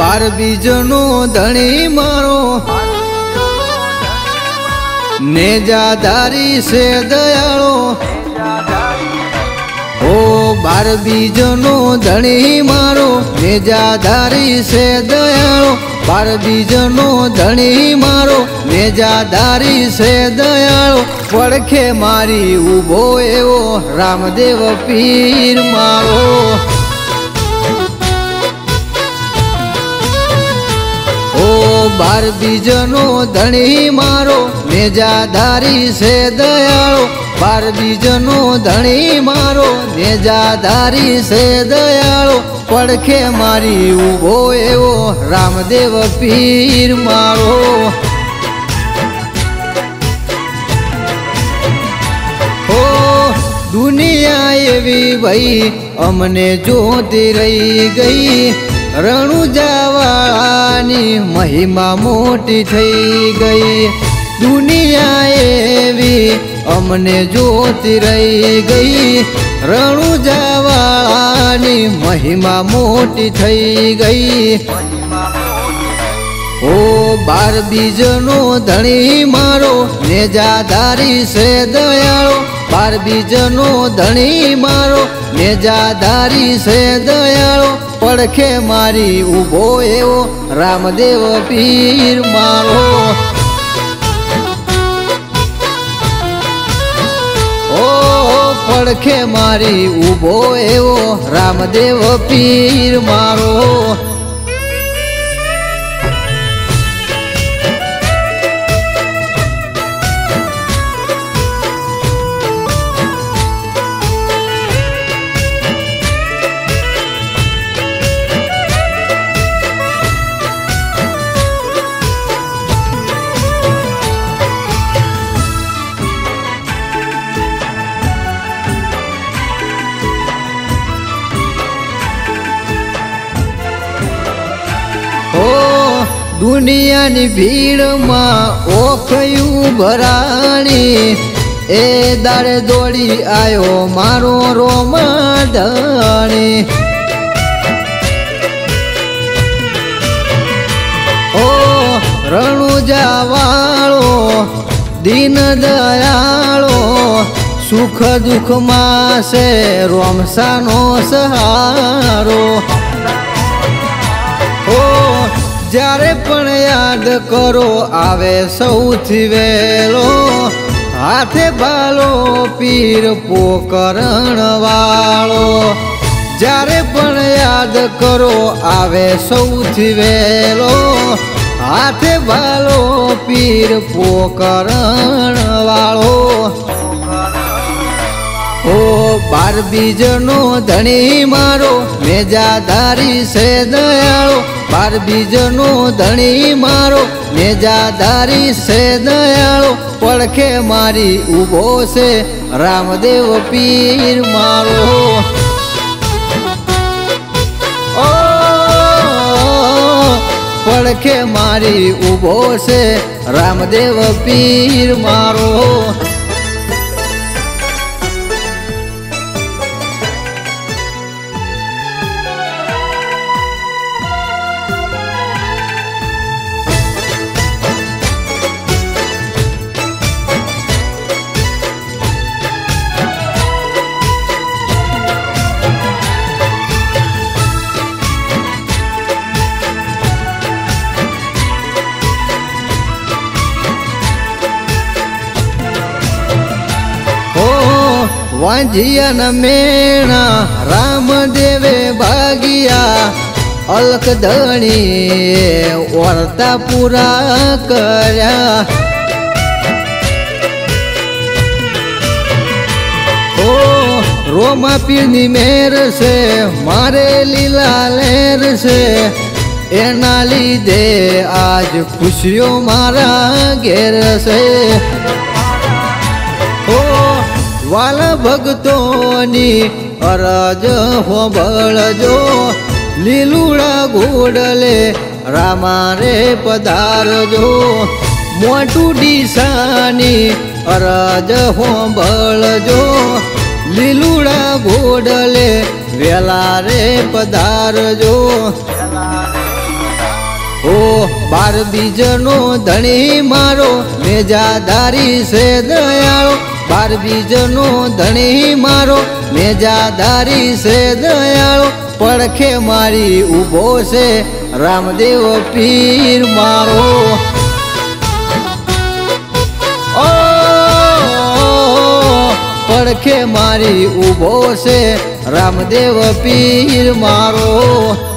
બાર બીજનો ધણી મારો. નેજાધારી છે દયાળો. ઓ બાર બીજનો ધણી મારો. નેજાધારી છે દયાળો. બાર બીજનો ધણી મારો. નેજાધારી છે દયાળો. પડખે મારી ઊભો એવો રામદેવ પીર મારો. બાર બીજનો ધણી મારો, નેજાધારી છે દયાળો. બાર બીજનો ધણી મારો, નેજાધારી છે દયાળો. પડખે મારી ઊભો એવો રામદેવ પીર મારો દુનિયા એવી ભાઈ, અમને જોતી રહી ગઈ. રણુજાવાળાની મહિમા મોટી થઈ ગઈ. દુનિયા એવી અમને જોતી રહી ગઈ. રણુજાવાળાની મહિમા મોટી થઈ ગઈ. ઓ બાર બીજનો ધણી મારો, નેજાધારી છે દયાળો. બાર બીજનો ધણી મારો, નેજાધારી છે દયાળો. પડખે મારી ઊભો એવો રામદેવ પીર મારો. ઓ પડખે મારી ઊભો એવો રામદેવ પીર મારો. દુનિયાની ભીડમાં ઓખયું ભરાણી. એ દાડે દોડી આવ્યો મારો રોમાધણી ઓ રણુજા વાળો દીન દયાળો, સુખ દુઃખમાં છે રોમસાનો સહારો. જ્યારે પણ યાદ કરો, આવે સૌથી વહેલો. હાથે બાલો, પીર પોકરણ વાળો જ્યારે પણ યાદ કરો, આવે સૌથી વહેલો. હાથે બાલો, પીર પોકરણ વાળો ઓ બાર બીજનો ધણી મારો નેજાધારી છે દયાળો. બાર બીજનો ધણી મારો નેજાધારી છે દયાળો, પડખે મારી ઊભો છે, રામદેવ પીર મારો. પડખે મારી ઊભો છે, રામદેવ પીર મારો. વાંજિયાના મેણા રામદેવે ભાગ્યા અલકધણી વર્તા પૂરા કર્યા. ઓ, રોમા પીરની મેર છે, મારે લીલા લેર છે. એના લીધે આજ ખુશીઓ મારા ઘેર છે. વાલા ભક્તોની અરજ હોબળજો લીલુડા ઘોડલે રામા રે પધારજો. મોટું ડીસાની અરજ હોબળજો લીલુડા ઘોડલે વેલા રે પધારજો બાર બીજનો ધણી મારો મેજાદારી છે દયાળો. બાર બીજનો ધણી મારો મેજાદારી છે દયાળો, પડખે મારી ઊભો છે, રામદેવ પીર મારો. પડખે મારી ઊભો છે, રામદેવ પીર મારો.